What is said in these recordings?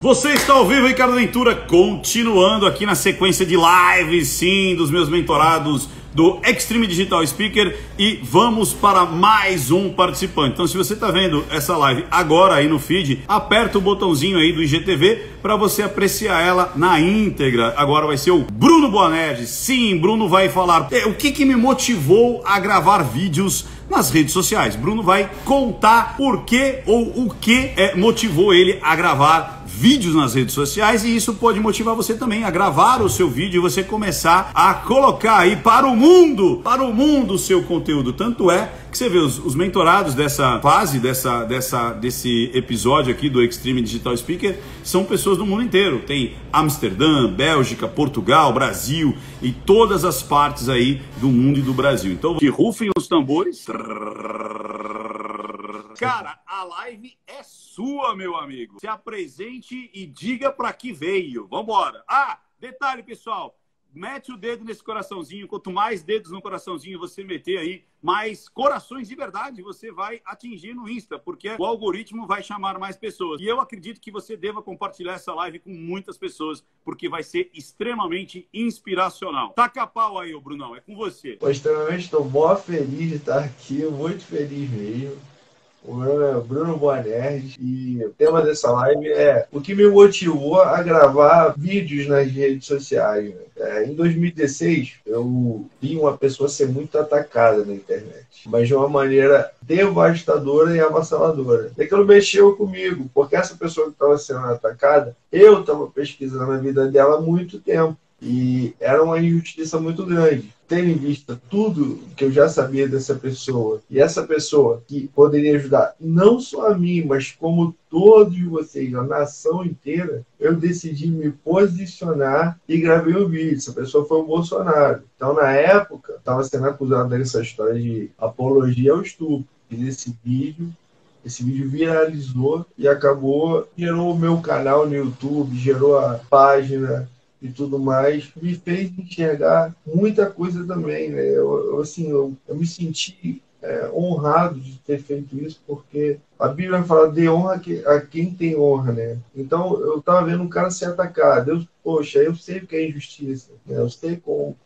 Você está ao vivo, Ricardo Ventura, continuando aqui na sequência de lives, sim, dos meus mentorados do Extreme Digital Speaker e vamos para mais um participante. Então, se você está vendo essa live agora aí no feed, aperta o botãozinho aí do IGTV para você apreciar ela na íntegra. Agora vai ser o Bruno Boanerges. Sim, Bruno vai falar é, o que, que me motivou a gravar vídeos nas redes sociais. Bruno vai contar por que ou o que é, motivou ele a gravar vídeos nas redes sociais e isso pode motivar você também a gravar o seu vídeo e você começar a colocar aí para o mundo, para o mundo o seu conteúdo. Tanto é que você vê os, os mentorados dessa fase, dessa, dessa, desse episódio aqui do Extreme Digital Speaker, são pessoas do mundo inteiro. Tem Amsterdã, Bélgica, Portugal, Brasil e todas as partes aí do mundo e do Brasil. Então, que rufem os tambores. Cara, a live é sua, meu amigo. Se apresente e diga para que veio. Vambora. Ah, detalhe, pessoal. Mete o dedo nesse coraçãozinho. Quanto mais dedos no coraçãozinho você meter aí, mais corações de verdade você vai atingir no Insta, porque o algoritmo vai chamar mais pessoas. E eu acredito que você deva compartilhar essa live com muitas pessoas, porque vai ser extremamente inspiracional. Taca pau aí, Brunão, é com você. Eu extremamente estou mó feliz de estar aqui, muito feliz mesmo. O meu é Bruno Boanerges e o tema dessa live é o que me motivou a gravar vídeos nas redes sociais. Né? É, em 2016, eu vi uma pessoa ser muito atacada na internet, mas de uma maneira devastadora e avassaladora. E aquilo mexeu comigo, porque essa pessoa que estava sendo atacada, eu estava pesquisando a vida dela há muito tempo. E era uma injustiça muito grande. Tendo em vista tudo que eu já sabia dessa pessoa, e essa pessoa que poderia ajudar não só a mim, mas como todos vocês, a nação inteira, eu decidi me posicionar e gravei um vídeo. Essa pessoa foi o Bolsonaro. Então, na época, estava sendo acusado dessa história de apologia ao estupro. Fiz esse vídeo, esse vídeo viralizou e acabou, gerou o meu canal no YouTube, gerou a página, e tudo mais, me fez enxergar muita coisa também. Né? Eu, eu assim, eu, eu me senti é, honrado de ter feito isso, porque a Bíblia fala de honra a quem tem honra, né? Então eu estava vendo um cara ser atacado. Eu, poxa, eu sei o que é injustiça, né? eu sei como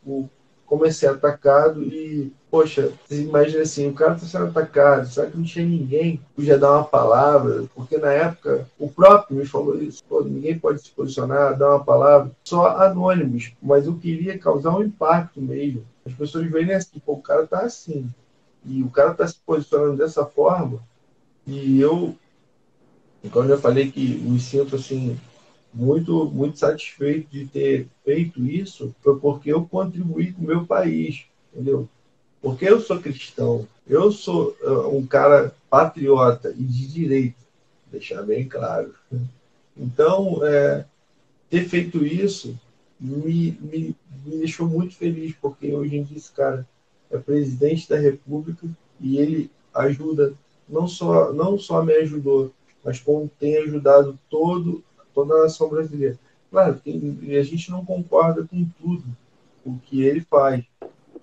é ser atacado e, poxa, você imagina assim, o cara está sendo atacado, será que não tinha ninguém que podia dar uma palavra? Porque na época o próprio me falou isso, pô, ninguém pode se posicionar, dar uma palavra, só anônimos, mas eu queria causar um impacto mesmo. As pessoas verem assim, pô, o cara tá assim, e o cara está se posicionando dessa forma, e eu, como eu já falei que me sinto assim, muito, muito satisfeito de ter feito isso, foi porque eu contribuí com o meu país, entendeu? Porque eu sou cristão, eu sou uh, um cara patriota e de direito, deixar bem claro. Então, é, ter feito isso me, me, me deixou muito feliz, porque hoje em dia esse cara é presidente da República e ele ajuda, não só, não só me ajudou, mas como tem ajudado todo toda a nação brasileira. Claro, tem, a gente não concorda com tudo o que ele faz,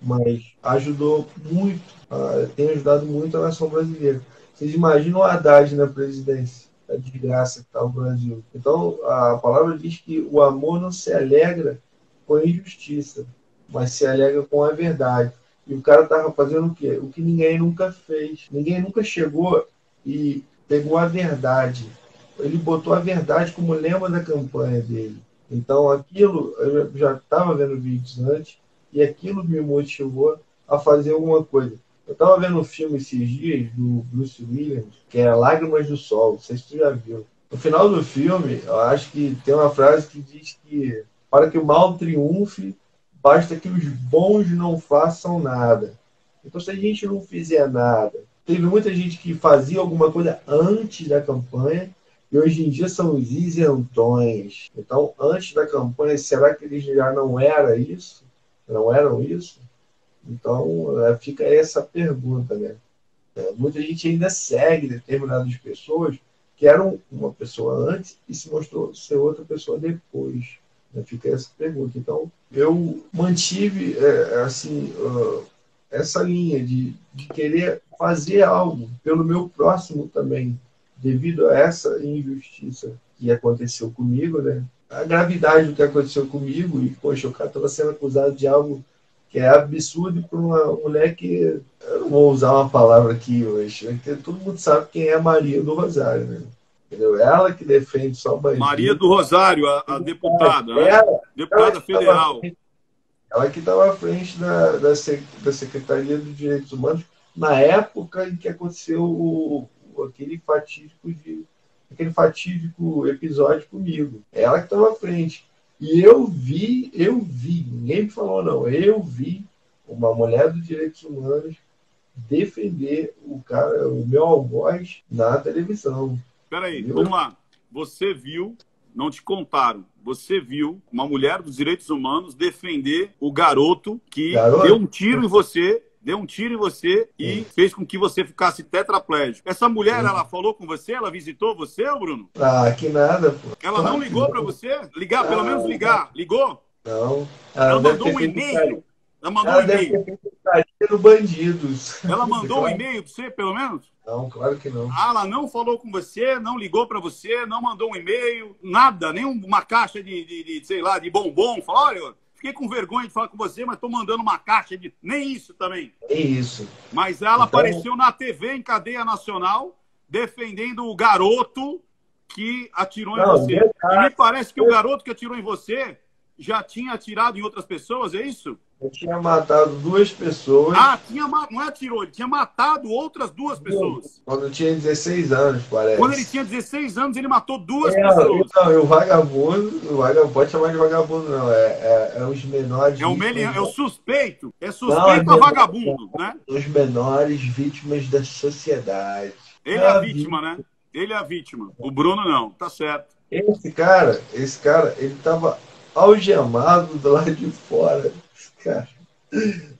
mas ajudou muito, uh, tem ajudado muito a nação brasileira. Vocês imaginam o Haddad na presidência, a desgraça que está o Brasil. Então, a palavra diz que o amor não se alegra com a injustiça, mas se alegra com a verdade. E o cara estava fazendo o quê? O que ninguém nunca fez. Ninguém nunca chegou e pegou a verdade ele botou a verdade como lema da campanha dele. Então, aquilo, eu já estava vendo vídeos antes, e aquilo me motivou a fazer alguma coisa. Eu estava vendo um filme esses dias do Bruce Williams, que é Lágrimas do Sol, não sei se tu já viu. No final do filme, eu acho que tem uma frase que diz que para que o mal triunfe, basta que os bons não façam nada. Então, se a gente não fizer nada, teve muita gente que fazia alguma coisa antes da campanha e hoje em dia são os isentões. Então, antes da campanha, será que eles já não era isso? Não eram isso? Então, é, fica essa pergunta, né? É, muita gente ainda segue determinadas pessoas que eram uma pessoa antes e se mostrou ser outra pessoa depois. Né? Fica essa pergunta. Então, eu mantive é, assim essa linha de, de querer fazer algo pelo meu próximo também, devido a essa injustiça que aconteceu comigo, né? A gravidade do que aconteceu comigo e, poxa, o cara estava sendo acusado de algo que é absurdo para uma mulher que. Eu não vou usar uma palavra aqui hoje, porque todo mundo sabe quem é Maria do Rosário, né? Entendeu? Ela que defende só o bandido. Maria do Rosário, a, a deputada, né? ela, deputada ela federal. Tava, ela que estava à frente da, da, da Secretaria dos Direitos Humanos na época em que aconteceu o, aquele fatídico de aquele fatídico episódio comigo. Ela que estava à frente. E eu vi, eu vi, ninguém me falou não, eu vi uma mulher dos direitos humanos defender o cara, o meu algoz na televisão. Peraí, eu... vamos lá. Você viu, não te contaram, você viu uma mulher dos direitos humanos defender o garoto que garoto? deu um tiro em você deu um tiro em você e fez com que você ficasse tetraplégico. Essa mulher, ela falou com você? Ela visitou você, Bruno? Ah, que nada, pô. Ela não ligou para você? Ligar, pelo menos ligar. Ligou? Não. Ela, ela mandou um e-mail. Ela mandou ela um e-mail. bandidos. Ela mandou um e-mail para você, pelo menos? Não, claro que não. Ah, ela não falou com você, não ligou para você, não mandou um e-mail, nada, nem uma caixa de, de, de sei lá, de bombom. Falou, olha, Fiquei com vergonha de falar com você, mas estou mandando uma caixa de. Nem isso também. Nem isso. Mas ela então... apareceu na TV em cadeia nacional, defendendo o garoto que atirou Não, em você. Verdade. E me parece que o garoto que atirou em você já tinha atirado em outras pessoas, é isso? Eu tinha matado duas pessoas. Ah, tinha, não é atirou, ele tinha matado outras duas pessoas. Quando tinha 16 anos, parece. Quando ele tinha 16 anos, ele matou duas é, pessoas. Não, e o vagabundo, o vagabundo, pode chamar de vagabundo, não, é, é, é os menores. É o, melian, é o suspeito, é suspeito não, é a vagabundo, né? Os menores vítimas da sociedade. Ele é a ah, vítima, né? Ele é a vítima. O Bruno não, tá certo. Esse cara, esse cara, ele tava algemado do lado de fora cara,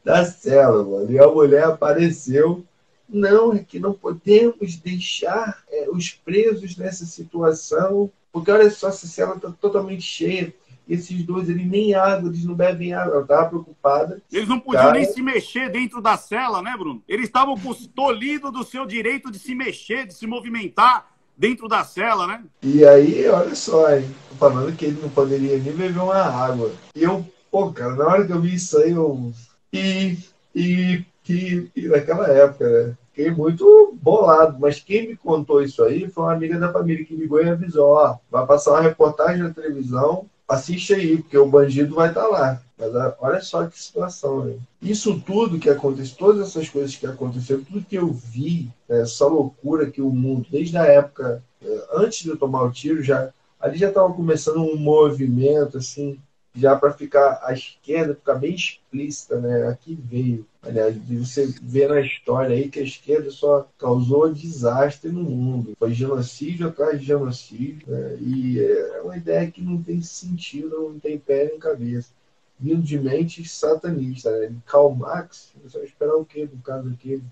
da cela, mano. E a mulher apareceu. Não, é que não podemos deixar é, os presos nessa situação, porque olha só, essa cela está totalmente cheia. Esses dois, eles nem água, eles não bebem água. Eu estava preocupada. Eles não podiam cara... nem se mexer dentro da cela, né, Bruno? Eles estavam tolhidos do seu direito de se mexer, de se movimentar dentro da cela, né? E aí, olha só, hein? falando que ele não poderia nem beber uma água. E eu Pô, cara, na hora que eu vi isso aí, eu. E, e, e, e naquela época, né? Fiquei muito bolado, mas quem me contou isso aí foi uma amiga da família que ligou e avisou: ó, vai passar uma reportagem na televisão, assiste aí, porque o bandido vai estar tá lá. Mas ah, olha só que situação, né? Isso tudo que aconteceu, todas essas coisas que aconteceram, tudo que eu vi, né, essa loucura que o mundo, desde a época, eh, antes de eu tomar o tiro, já ali já estava começando um movimento assim já para ficar a esquerda ficar bem explícita, né? Aqui veio, aliás, você vê na história aí que a esquerda só causou desastre no mundo, foi genocídio atrás de genocídio, né? e é uma ideia que não tem sentido, não tem pé nem cabeça, vindo de mentes satanistas, né? Karl Marx, você vai esperar o quê do caso aqui?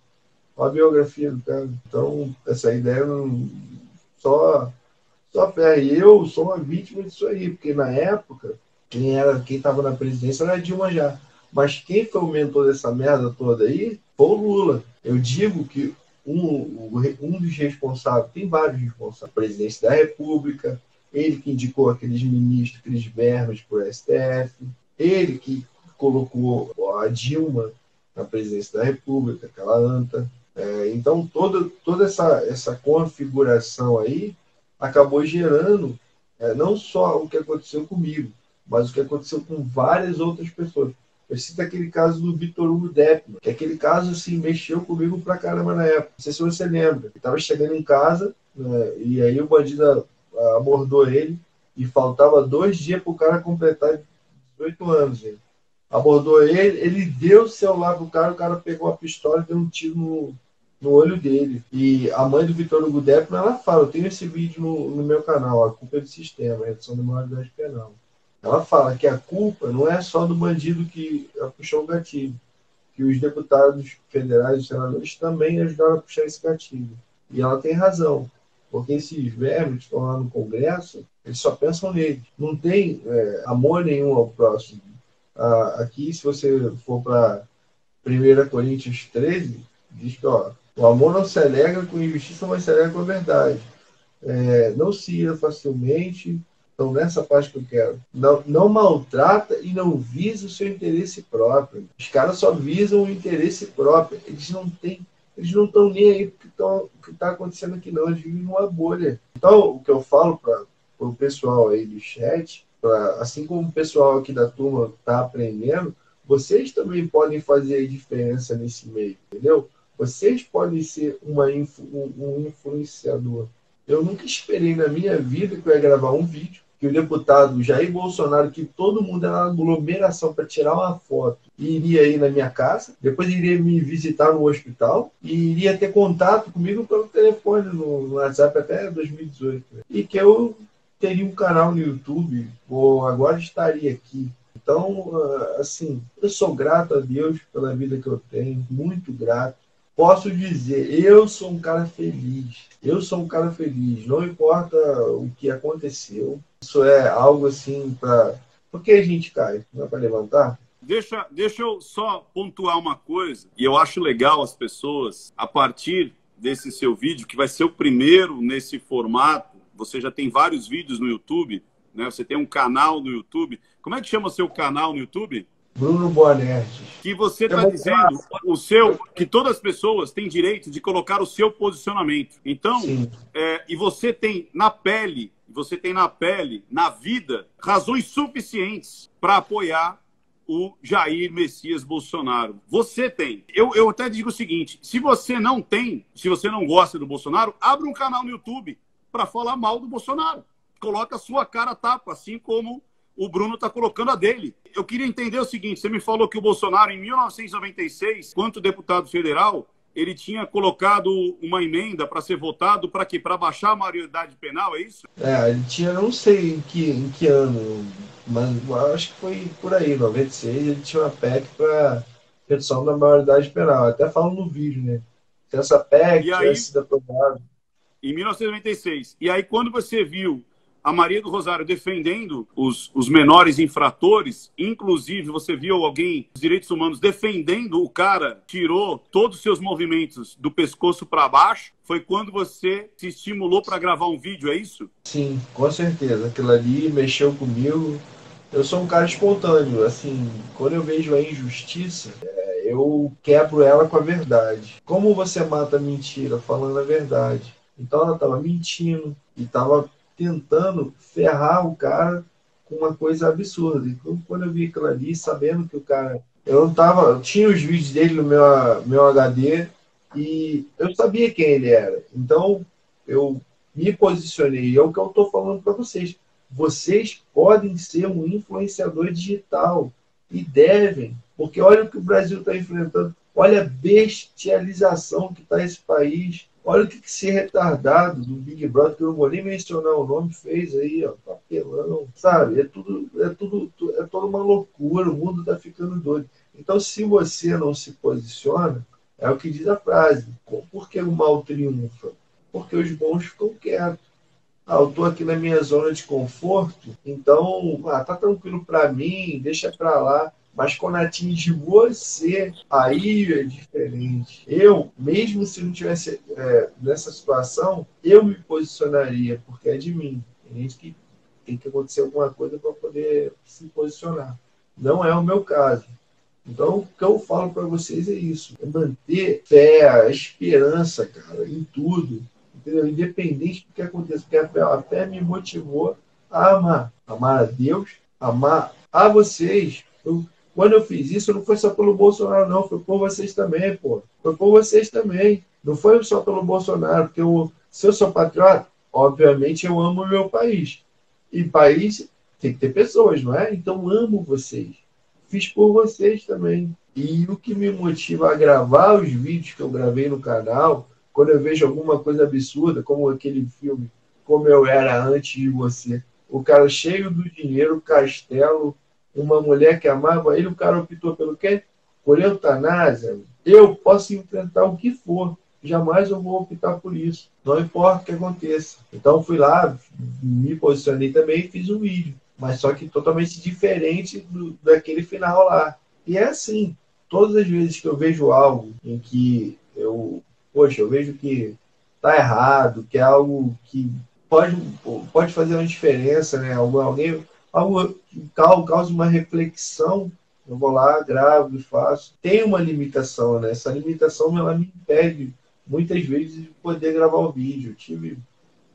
a biografia do cara. Então, essa ideia não só só ferra. E eu sou uma vítima disso aí, porque na época quem era quem estava na presidência era a Dilma já. Mas quem foi o mentor dessa merda toda aí foi o Lula. Eu digo que um, um dos responsáveis, tem vários responsáveis, presidente da República, ele que indicou aqueles ministros, aqueles vermes para o STF, ele que colocou a Dilma na presidência da República, aquela anta. É, então, toda, toda essa, essa configuração aí acabou gerando é, não só o que aconteceu comigo, mas o que aconteceu com várias outras pessoas. Eu cito aquele caso do Vitor Hugo Deppman, que aquele caso assim, mexeu comigo pra caramba na época. Não sei se você lembra. Ele estava chegando em casa né, e aí o bandido abordou ele e faltava dois dias para o cara completar 18 anos. Abordou ele, ele deu o celular pro cara, o cara pegou a pistola e deu um tiro no, no olho dele. E a mãe do Vitor Hugo Deppman, ela fala, eu tenho esse vídeo no, no meu canal, a culpa é do sistema, redução da moralidade penal. Ela fala que a culpa não é só do bandido que puxou o gatilho, que os deputados federais e senadores também ajudaram a puxar esse gatilho. E ela tem razão, porque esses vermes que estão lá no Congresso, eles só pensam neles. Não tem é, amor nenhum ao próximo. Ah, aqui, se você for para 1 Coríntios 13, diz que ó, o amor não se alegra com injustiça, mas se alegra com a verdade. é, não se ira facilmente. Então, nessa parte que eu quero. Não, não maltrata e não visa o seu interesse próprio. Os caras só visam o interesse próprio. Eles não têm. Eles não estão nem aí o que está acontecendo aqui, não. Eles vivem numa bolha. Então, o que eu falo para o pessoal aí do chat, pra, assim como o pessoal aqui da turma está aprendendo, vocês também podem fazer diferença nesse meio, entendeu? Vocês podem ser uma, um, um influenciador. Eu nunca esperei na minha vida que eu ia gravar um vídeo que o deputado Jair Bolsonaro, que todo mundo era uma aglomeração para tirar uma foto, iria ir na minha casa, depois iria me visitar no hospital e iria ter contato comigo pelo telefone, no, WhatsApp até 2018. E que eu teria um canal no YouTube, ou agora estaria aqui. Então, ah, assim, eu sou grato a Deus pela vida que eu tenho, muito grato posso dizer, eu sou um cara feliz. Eu sou um cara feliz. Não importa o que aconteceu. Isso é algo assim para. Por que a gente cai? Não é para levantar? Deixa, deixa eu só pontuar uma coisa. E eu acho legal as pessoas, a partir desse seu vídeo, que vai ser o primeiro nesse formato. Você já tem vários vídeos no YouTube, né? Você tem um canal no YouTube. Como é que chama seu canal no YouTube? Bruno Boanerges. Que você está dizendo o seu, que todas as pessoas têm direito de colocar o seu posicionamento. Então, é, e você tem na pele, você tem na pele, na vida, razões suficientes para apoiar o Jair Messias Bolsonaro. Você tem. Eu, eu até digo o seguinte: se você não tem, se você não gosta do Bolsonaro, abra um canal no YouTube para falar mal do Bolsonaro. Coloca a sua cara tapa, assim como o Bruno está colocando a dele. Eu queria entender o seguinte: você me falou que o Bolsonaro, em 1996, quanto deputado federal, ele tinha colocado uma emenda para ser votado para quê? Para baixar a maioridade penal, é isso? É, ele tinha, não sei em que, em que ano, mas acho que foi por aí, 96, ele tinha uma PEC para redução da maioridade penal. Até falo no vídeo, né? Se essa PEC tivesse sido aprovada. Em 1996. E aí, quando você viu a Maria do Rosário defendendo os, os menores infratores, inclusive você viu alguém dos direitos humanos defendendo o cara, tirou todos os seus movimentos do pescoço para baixo, foi quando você se estimulou para gravar um vídeo, é isso? Sim, com certeza. Aquilo ali mexeu comigo. Eu sou um cara espontâneo, assim, quando eu vejo a injustiça, é, eu quebro ela com a verdade. Como você mata a mentira falando a verdade? Então ela estava mentindo e estava tentando ferrar o cara com uma coisa absurda. Então, quando eu vi aquilo ali, sabendo que o cara. Eu tava. Eu tinha os vídeos dele no meu, meu HD e eu sabia quem ele era. Então, eu me posicionei. É o que eu estou falando para vocês. Vocês podem ser um influenciador digital e devem, porque olha o que o Brasil está enfrentando, olha a bestialização que está esse país, Olha o que esse retardado do Big Brother, que eu não vou nem mencionar o nome, fez aí, ó, papelão, sabe? É tudo, é tudo, é toda uma loucura, o mundo tá ficando doido. Então, se você não se posiciona, é o que diz a frase, por que o mal triunfa? Porque os bons ficam quietos. Ah, eu tô aqui na minha zona de conforto, então, ah, tá tranquilo para mim, deixa para lá. Mas quando atinge você, aí é diferente. Eu, mesmo se não tivesse é, nessa situação, eu me posicionaria, porque é de mim. Tem gente que tem que acontecer alguma coisa para poder se posicionar. Não é o meu caso. Então, o que eu falo para vocês é isso: é manter fé, esperança, cara, em tudo. Entendeu? Independente do que aconteça. Porque a fé, a fé me motivou a amar. Amar a Deus, amar a vocês. Quando eu fiz isso, não foi só pelo Bolsonaro, não, foi por vocês também, pô. Foi por vocês também. Não foi só pelo Bolsonaro, porque eu, se eu sou patriota, obviamente eu amo o meu país. E país tem que ter pessoas, não é? Então amo vocês. Fiz por vocês também. E o que me motiva a gravar os vídeos que eu gravei no canal, quando eu vejo alguma coisa absurda, como aquele filme Como Eu Era Antes de Você, o cara cheio do dinheiro, castelo, uma mulher que amava ele, o cara optou pelo quê? Por eutanásia. Eu posso enfrentar o que for, jamais eu vou optar por isso. Não importa o que aconteça. Então fui lá, me posicionei também e fiz um vídeo. Mas só que totalmente diferente do, daquele final lá. E é assim, todas as vezes que eu vejo algo em que eu, poxa, eu vejo que tá errado, que é algo que pode, pode fazer uma diferença, né? Alguém, algo que cause uma reflexão, eu vou lá, gravo e faço. Tem uma limitação, né? Essa limitação ela me impede muitas vezes de poder gravar o vídeo. Eu tive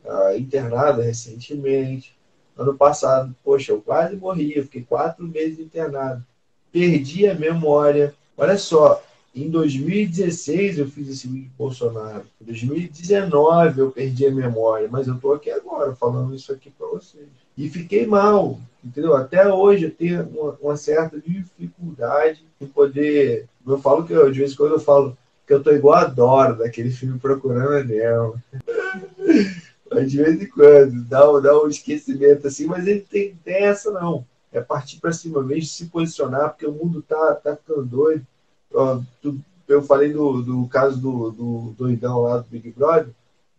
ah, internado recentemente. Ano passado, poxa, eu quase morri, eu fiquei quatro meses internado. Perdi a memória. Olha só, em 2016 eu fiz esse vídeo de Bolsonaro. Em 2019 eu perdi a memória, mas eu estou aqui agora falando isso aqui para vocês. E fiquei mal, entendeu? Até hoje eu tenho uma, uma, certa dificuldade em poder. Eu falo que eu, de vez em quando eu falo que eu tô igual a Dora daquele filme Procurando a Nemo. mas de vez em quando dá, dá um esquecimento assim, mas ele tem, tem essa não. É partir para cima mesmo, se posicionar, porque o mundo tá, tá ficando doido eu falei do, do caso do, do doidão lá do Big Brother.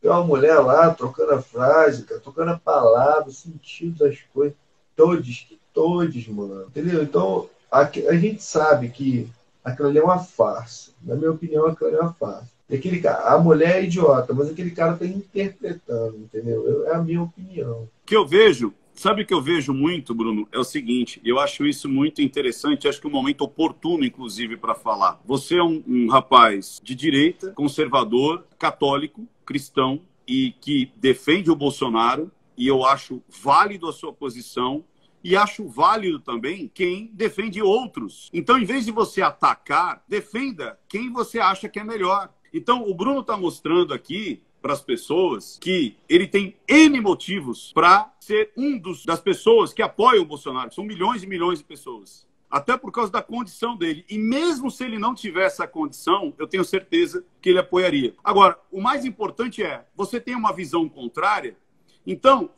Tem uma mulher lá trocando a frase, trocando a palavra, sentido das coisas. Todos, que todos, mano. Entendeu? Então, a, a gente sabe que aquilo ali é uma farsa. Na minha opinião, aquilo ali é uma farsa. E aquele cara, a mulher é idiota, mas aquele cara está interpretando, entendeu? Eu, é a minha opinião. O que eu vejo Sabe o que eu vejo muito, Bruno? É o seguinte, eu acho isso muito interessante, acho que é um momento oportuno, inclusive, para falar. Você é um, um rapaz de direita, conservador, católico, cristão, e que defende o Bolsonaro, e eu acho válido a sua posição, e acho válido também quem defende outros. Então, em vez de você atacar, defenda quem você acha que é melhor. Então, o Bruno está mostrando aqui para as pessoas que ele tem N motivos para ser um dos, das pessoas que apoiam o Bolsonaro. São milhões e milhões de pessoas. Até por causa da condição dele. E mesmo se ele não tivesse essa condição, eu tenho certeza que ele apoiaria. Agora, o mais importante é, você tem uma visão contrária, então,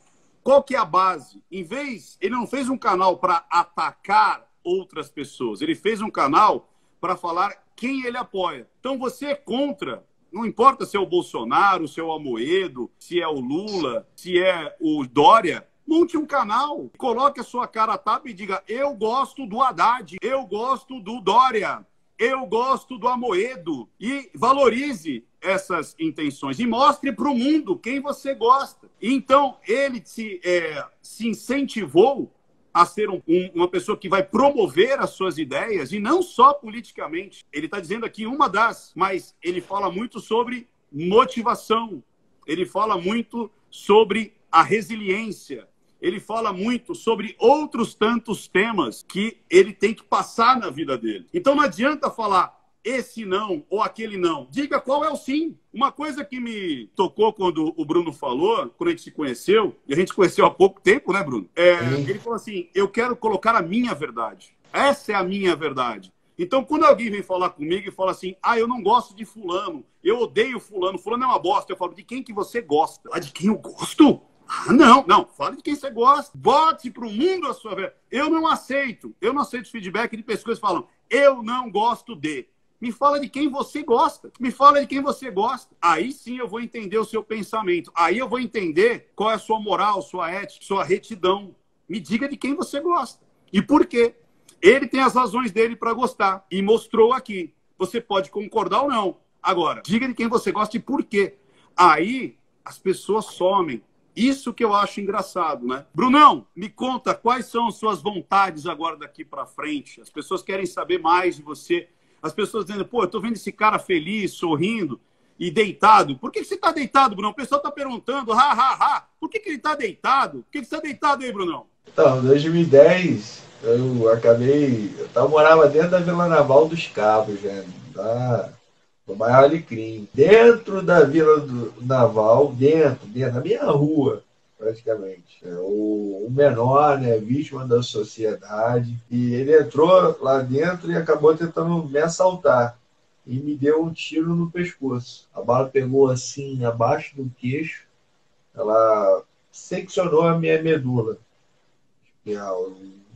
qual que é a base? Em vez, ele não fez um canal para atacar outras pessoas, ele fez um canal para falar quem ele apoia. Então, você é contra não importa se é o Bolsonaro, se é o Amoedo, se é o Lula, se é o Dória. Monte um canal, coloque a sua cara a tapa e diga: eu gosto do Haddad, eu gosto do Dória, eu gosto do Amoedo. E valorize essas intenções e mostre para o mundo quem você gosta. Então, ele se, é, se incentivou a ser um, um, uma pessoa que vai promover as suas ideias, e não só politicamente. Ele está dizendo aqui uma das, mas ele fala muito sobre motivação, ele fala muito sobre a resiliência, ele fala muito sobre outros tantos temas que ele tem que passar na vida dele. Então não adianta falar, esse não ou aquele não. Diga qual é o sim. Uma coisa que me tocou quando o Bruno falou, quando a gente se conheceu, e a gente se conheceu há pouco tempo, né, Bruno? É, ele falou assim: eu quero colocar a minha verdade. Essa é a minha verdade. Então, quando alguém vem falar comigo e fala assim, ah, eu não gosto de fulano, eu odeio fulano, fulano é uma bosta, eu falo, de quem que você gosta? Ah, de quem eu gosto? Ah, não, não, fale de quem você gosta, bote para o mundo a sua verdade. Eu não aceito, eu não aceito feedback de pessoas que falam, eu não gosto de. Me fala de quem você gosta. Me fala de quem você gosta. Aí sim eu vou entender o seu pensamento. Aí eu vou entender qual é a sua moral, sua ética, sua retidão. Me diga de quem você gosta. E por quê? Ele tem as razões dele para gostar. E mostrou aqui. Você pode concordar ou não. Agora, diga de quem você gosta e por quê. Aí as pessoas somem. Isso que eu acho engraçado, né? Brunão, me conta quais são as suas vontades agora daqui para frente. As pessoas querem saber mais de você. As pessoas dizendo, pô, eu tô vendo esse cara feliz, sorrindo e deitado. Por que, que você tá deitado, Brunão? O pessoal tá perguntando, ha, ha, ha. Por que, que ele tá deitado? Por que, que você tá deitado aí, Brunão? Então, em 2010, eu acabei. Eu morava dentro da Vila Naval dos Cabos, né? Da, do bairro Alecrim. Dentro da Vila do Naval, dentro, dentro, na minha rua praticamente. É, o, o, menor, né, vítima da sociedade, e ele entrou lá dentro e acabou tentando me assaltar. E me deu um tiro no pescoço. A bala pegou assim abaixo do queixo, ela seccionou a minha medula,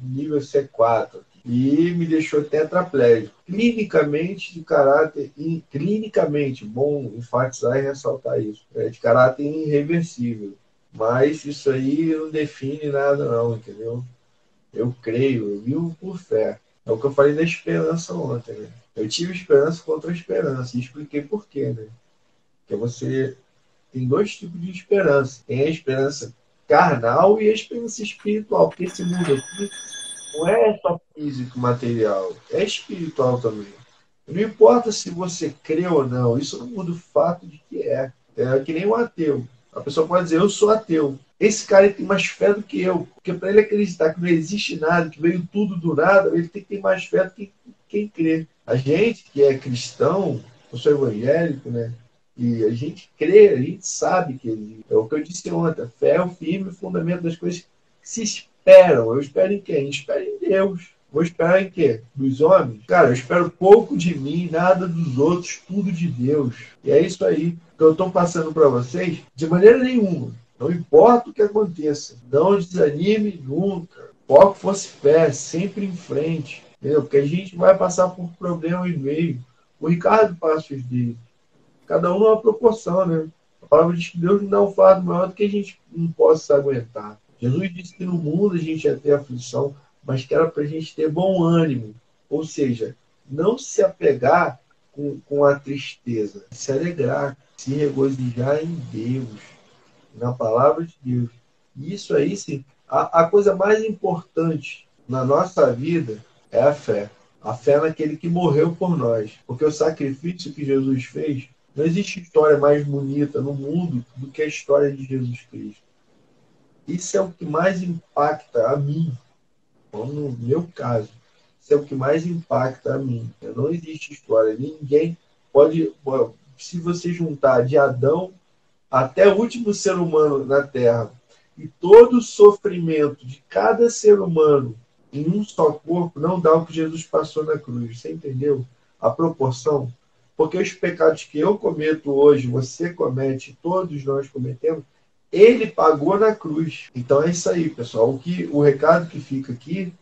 nível C4, e me deixou tetraplégico. Clinicamente de caráter, clinicamente, bom enfatizar e ressaltar isso, é de caráter irreversível mas isso aí não define nada, não, entendeu? Eu creio, eu vivo por fé. É o que eu falei da esperança ontem, né? Eu tive esperança contra a esperança e expliquei por quê, né? Que você tem dois tipos de esperança. Tem a esperança carnal e a esperança espiritual. Porque esse mundo aqui não é só físico, material, é espiritual também. Não importa se você crê ou não, isso não muda o fato de que é. É que nem um ateu. A pessoa pode dizer, eu sou ateu. Esse cara tem mais fé do que eu. Porque para ele acreditar que não existe nada, que veio tudo do nada, ele tem que ter mais fé do que quem crê. A gente que é cristão, eu sou evangélico, né? E a gente crê, a gente sabe que é o que eu disse ontem, a fé é o firme fundamento das coisas que se esperam. Eu espero em quem? Eu espero em Deus. Vou esperar em quê? Dos homens? Cara, eu espero pouco de mim, nada dos outros, tudo de Deus. E é isso aí que eu estou passando para vocês de maneira nenhuma. Não importa o que aconteça. Não desanime nunca. Foco fosse fé, sempre em frente. Entendeu? Porque a gente vai passar por problemas no meio. O Ricardo passa os dele. Cada um numa proporção, né? A palavra diz que Deus não dá um fardo maior do que a gente não possa aguentar. Jesus disse que no mundo a gente ia ter aflição, mas que era para a gente ter bom ânimo. Ou seja, não se apegar com, com a tristeza, se alegrar, se regozijar em Deus, na palavra de Deus. Isso aí, sim, a, a coisa mais importante na nossa vida é a fé. A fé naquele que morreu por nós. Porque o sacrifício que Jesus fez, não existe história mais bonita no mundo do que a história de Jesus Cristo. Isso é o que mais impacta a mim no meu caso, isso é o que mais impacta a mim. Não existe história. Ninguém pode. Se você juntar de Adão até o último ser humano na Terra e todo o sofrimento de cada ser humano em um só corpo, não dá o que Jesus passou na cruz. Você entendeu? A proporção. Porque os pecados que eu cometo hoje, você comete, todos nós cometemos, ele pagou na cruz. Então é isso aí, pessoal. O, que, o recado que fica aqui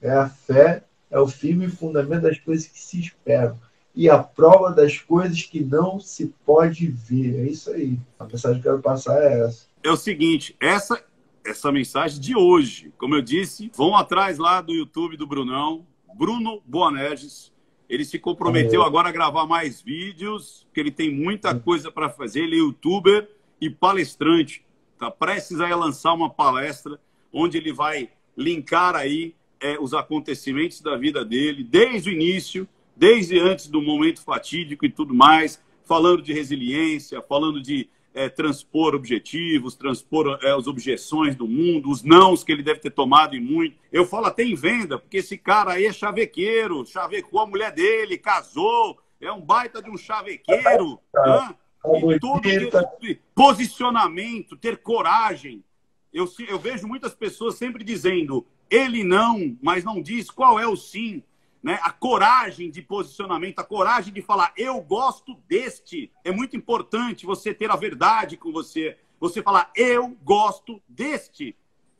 é a fé, é o firme fundamento das coisas que se esperam e a prova das coisas que não se pode ver. É isso aí. A mensagem que eu quero passar é essa. É o seguinte, essa essa mensagem de hoje, como eu disse, vão atrás lá do YouTube do Brunão, Bruno Boanerges. Ele se comprometeu agora a gravar mais vídeos, porque ele tem muita coisa para fazer. Ele é youtuber e palestrante está prestes a lançar uma palestra onde ele vai linkar aí é, os acontecimentos da vida dele, desde o início, desde antes do momento fatídico e tudo mais, falando de resiliência, falando de é, transpor objetivos, transpor é, as objeções do mundo, os nãos que ele deve ter tomado e muito. Eu falo até em venda, porque esse cara aí é chavequeiro, chavecou a mulher dele, casou, é um baita de um chavequeiro. Né? E todo ter posicionamento, ter coragem. Eu, eu vejo muitas pessoas sempre dizendo ele não, mas não diz qual é o sim. Né? A coragem de posicionamento, a coragem de falar eu gosto deste. É muito importante você ter a verdade com você. Você falar eu gosto deste.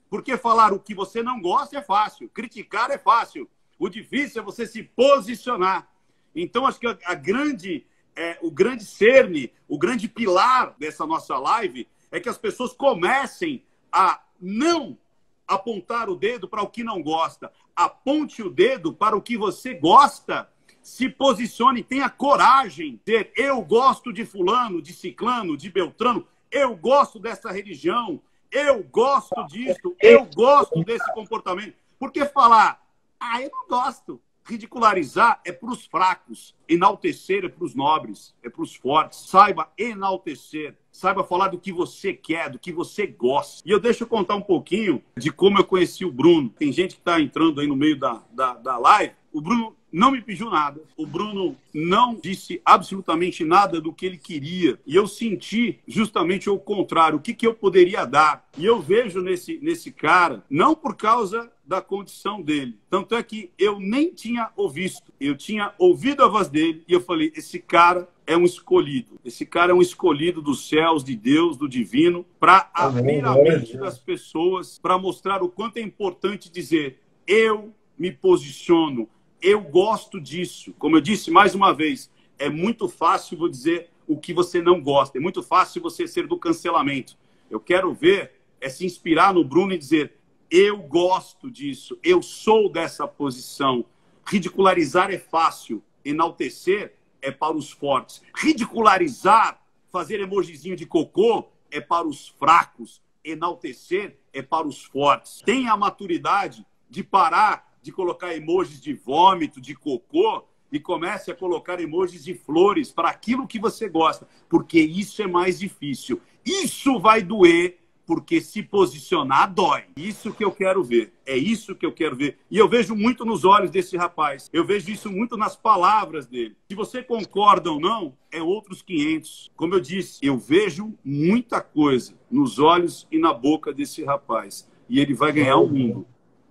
Porque falar o que você não gosta é fácil, criticar é fácil. O difícil é você se posicionar. Então, acho que a, a grande é, o grande cerne, o grande pilar dessa nossa live é que as pessoas comecem a não apontar o dedo para o que não gosta. Aponte o dedo para o que você gosta. Se posicione, tenha coragem de dizer, eu gosto de fulano, de ciclano, de beltrano, eu gosto dessa religião, eu gosto disso, eu gosto desse comportamento. Por que falar, ah, eu não gosto, Ridicularizar é para os fracos, enaltecer é para os nobres, é para os fortes. Saiba enaltecer, saiba falar do que você quer, do que você gosta. E eu deixo eu contar um pouquinho de como eu conheci o Bruno. Tem gente que está entrando aí no meio da, da, da live. O Bruno não me pediu nada. O Bruno não disse absolutamente nada do que ele queria. E eu senti justamente o contrário. O que, que eu poderia dar? E eu vejo nesse, nesse cara, não por causa da condição dele. Tanto é que eu nem tinha ouvido. Eu tinha ouvido a voz dele e eu falei: esse cara é um escolhido. Esse cara é um escolhido dos céus, de Deus, do divino, para abrir a mente das pessoas, para mostrar o quanto é importante dizer: eu me posiciono, eu gosto disso. Como eu disse mais uma vez, é muito fácil vou dizer o que você não gosta. É muito fácil você ser do cancelamento. Eu quero ver é se inspirar no Bruno e dizer: eu gosto disso, eu sou dessa posição. Ridicularizar é fácil, enaltecer é para os fortes. Ridicularizar fazer emojizinho de cocô é para os fracos, enaltecer é para os fortes. Tenha a maturidade de parar de colocar emojis de vômito, de cocô e comece a colocar emojis de flores para aquilo que você gosta, porque isso é mais difícil. Isso vai doer porque se posicionar dói. Isso que eu quero ver. É isso que eu quero ver. E eu vejo muito nos olhos desse rapaz. Eu vejo isso muito nas palavras dele. Se você concorda ou não, é outros 500. Como eu disse, eu vejo muita coisa nos olhos e na boca desse rapaz. E ele vai ganhar o mundo.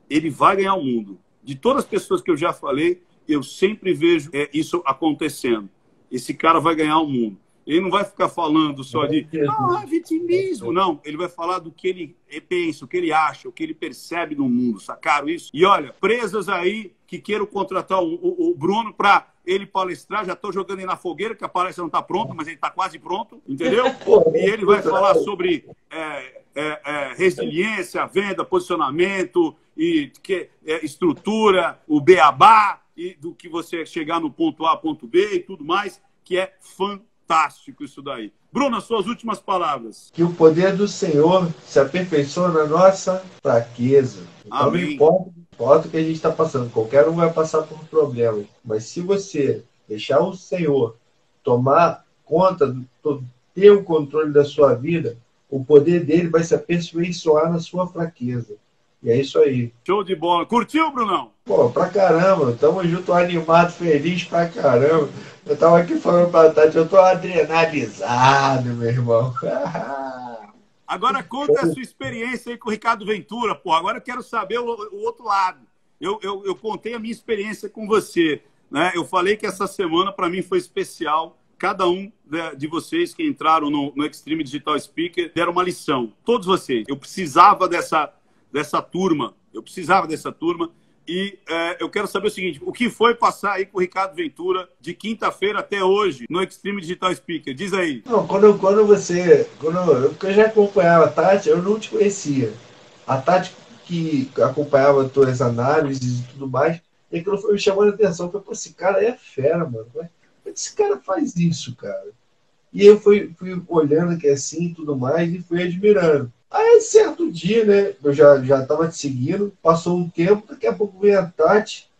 Ele vai ganhar o mundo. De todas as pessoas que eu já falei, eu sempre vejo é, isso acontecendo. Esse cara vai ganhar o mundo. Ele não vai ficar falando só de ah, vitimismo. Não, ele vai falar do que ele pensa, o que ele acha, o que ele percebe no mundo. Sacaram isso? E olha, presas aí que queiram contratar o, o, o Bruno para ele palestrar, já estou jogando ele na fogueira, que a palestra não está pronta, mas ele está quase pronto, entendeu? E ele vai falar sobre é, é, é, resiliência, venda, posicionamento e que, é, estrutura, o beabá, e do que você chegar no ponto A, ponto B e tudo mais, que é fantástico isso daí. Bruno, suas últimas palavras. Que o poder do Senhor se aperfeiçoe na nossa fraqueza. Então, Amém. não importa, importa o que a gente está passando, qualquer um vai passar por problemas. Mas se você deixar o Senhor tomar conta, ter o controle da sua vida, o poder dele vai se aperfeiçoar na sua fraqueza. E é isso aí. Show de bola. Curtiu, Brunão? Pô, pra caramba. Tamo junto, animado, feliz pra caramba. Eu tava aqui falando pra Tati, eu tô adrenalizado, meu irmão. Agora conta a sua experiência aí com o Ricardo Ventura, pô. Agora eu quero saber o, o outro lado. Eu, eu, eu, contei a minha experiência com você. Né? Eu falei que essa semana para mim foi especial. Cada um de vocês que entraram no, no Extreme Digital Speaker deram uma lição. Todos vocês. Eu precisava dessa dessa turma. Eu precisava dessa turma. E é, eu quero saber o seguinte: o que foi passar aí com o Ricardo Ventura de quinta-feira até hoje no Extreme Digital Speaker? Diz aí. Não, quando, quando você. Quando, eu já acompanhava a Tati, eu não te conhecia. A Tati que acompanhava todas as análises e tudo mais, e aquilo foi me chamando a atenção. Falei, pô, esse cara é fera, mano. Como é que esse cara faz isso, cara? E eu fui, fui olhando que é assim e tudo mais, e fui admirando. Aí, certo dia, né? Eu já, já tava te seguindo, passou um tempo, daqui a pouco veio a Tati,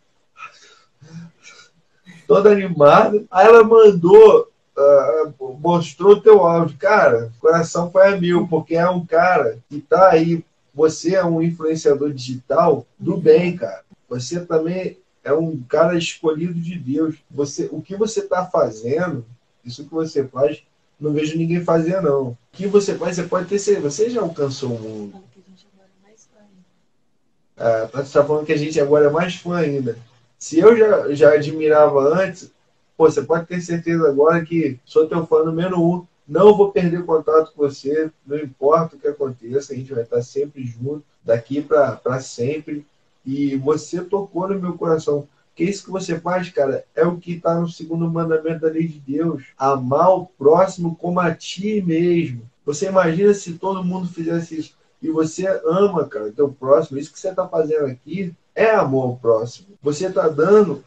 toda animada. Aí ela mandou, uh, mostrou teu áudio. Cara, o coração foi a mil, porque é um cara que tá aí. Você é um influenciador digital do bem, cara. Você também é um cara escolhido de Deus. Você, o que você está fazendo, isso que você faz, não vejo ninguém fazer, não. O que você faz, você pode ter certeza. Você já alcançou o mundo. Ah, você está falando que a gente agora é mais fã ainda. Se eu já, já admirava antes, pô, você pode ter certeza agora que sou teu fã número um. Não vou perder contato com você, não importa o que aconteça, a gente vai estar sempre junto, daqui para sempre. E você tocou no meu coração. Que isso que você faz, cara, é o que está no segundo mandamento da lei de Deus. Amar o próximo como a ti mesmo. Você imagina se todo mundo fizesse isso. E você ama, cara, teu próximo. Isso que você está fazendo aqui é amor ao próximo. Você está dando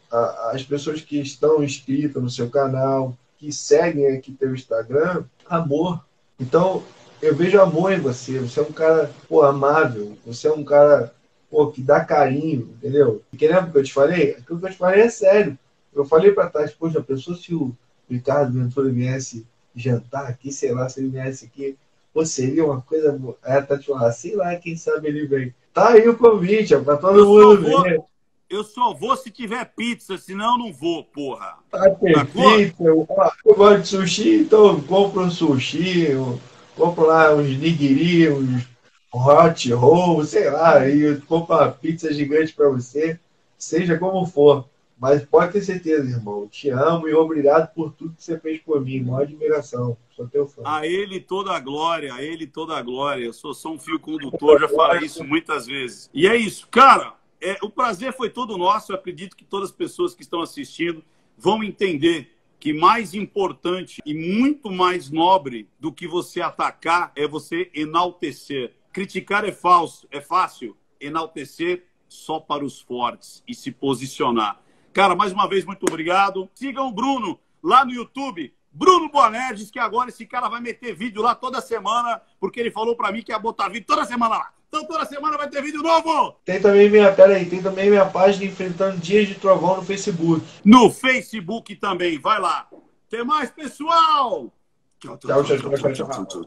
às pessoas que estão inscritas no seu canal, que seguem aqui teu Instagram, amor. Então, eu vejo amor em você. Você é um cara pô, amável. Você é um cara pô, que dá carinho, entendeu? E que lembra que eu te falei? Aquilo que eu te falei é sério. Eu falei para trás, poxa, a pessoa se o Ricardo Ventura viesse jantar aqui, sei lá, se ele viesse aqui, pô, seria uma coisa boa. Aí a Tati falou, sei lá, quem sabe ele vem. Tá aí o convite, é pra todo eu mundo ver. Eu só vou se tiver pizza, senão não vou, porra. Tá perfeito. Eu, eu gosto de sushi, então eu compro um sushi, eu compro lá uns nigiri, uns hot roll, sei lá, e compra uma pizza gigante para você, seja como for. Mas pode ter certeza, irmão. Te amo e obrigado por tudo que você fez por mim. Maior admiração. Sou teu fã. A ele toda a glória, a ele toda a glória. Eu sou só um fio condutor, já falei isso muitas vezes. E é isso. Cara, é, o prazer foi todo nosso. Eu acredito que todas as pessoas que estão assistindo vão entender que mais importante e muito mais nobre do que você atacar é você enaltecer. Criticar é falso, é fácil. Enaltecer só para os fortes e se posicionar. Cara, mais uma vez, muito obrigado. Sigam o Bruno lá no YouTube, Bruno Bonerges, que agora esse cara vai meter vídeo lá toda semana, porque ele falou para mim que ia botar vídeo toda semana lá. Então toda semana vai ter vídeo novo! Tem também minha, pera aí, tem também minha página Enfrentando Dias de Trovão no Facebook. No Facebook também, vai lá. Até mais, pessoal! tchau, tchau, tchau, tchau. tchau.